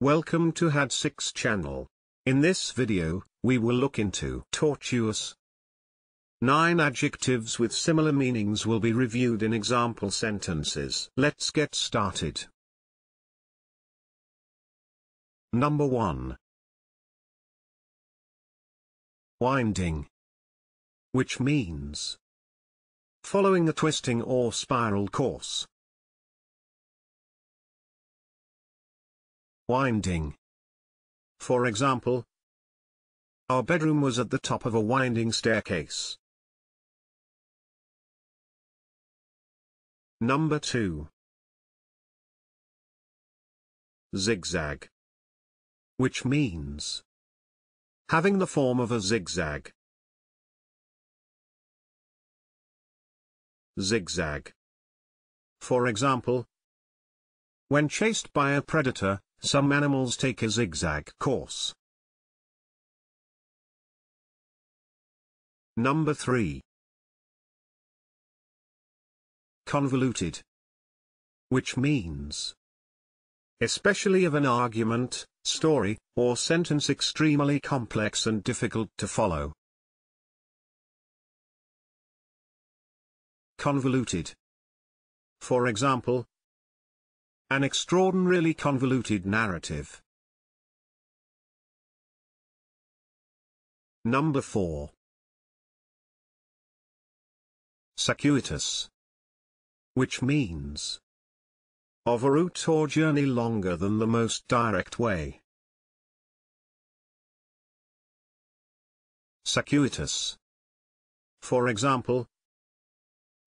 Welcome to HAD6 channel. In this video, we will look into tortuous. Nine adjectives with similar meanings will be reviewed in example sentences. Let's get started. Number 1. Winding. Which means following a twisting or spiral course. Winding. For example, our bedroom was at the top of a winding staircase. Number 2. Zigzag. Which means having the form of a zigzag. Zigzag. For example, when chased by a predator, some animals take a zigzag course. Number 3. Convoluted. Which means especially of an argument, story, or sentence extremely complex and difficult to follow. Convoluted. For example, an extraordinarily convoluted narrative. Number 4. Circuitous. Which means of a route or journey longer than the most direct way. Circuitous. For example,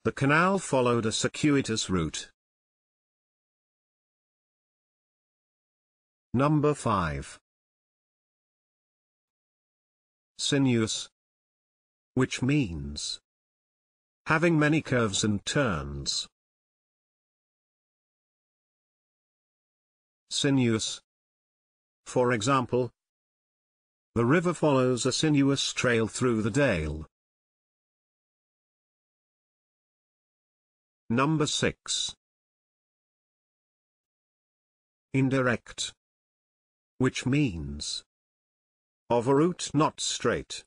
the canal followed a circuitous route. Number 5. Sinuous. Which means having many curves and turns. Sinuous. For example, the river follows a sinuous trail through the dale. Number 6. Indirect which means of a route not straight.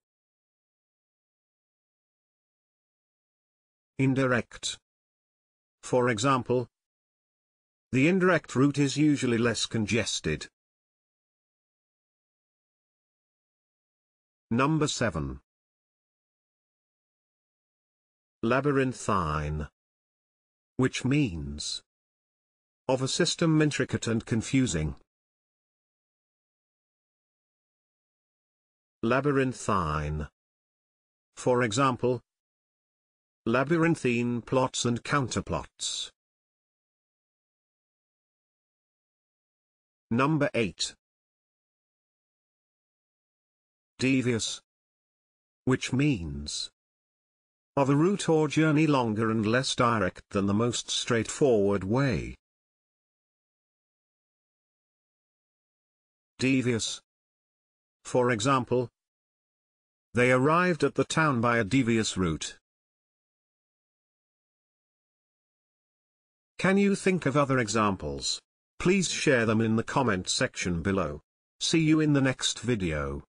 Indirect. For example, the indirect route is usually less congested. Number 7. Labyrinthine. Which means of a system intricate and confusing. Labyrinthine. For example, labyrinthine plots and counterplots. Number 8. Devious. Which means of a route or journey longer and less direct than the most straightforward way. Devious. For example, they arrived at the town by a devious route. Can you think of other examples? Please share them in the comment section below. See you in the next video.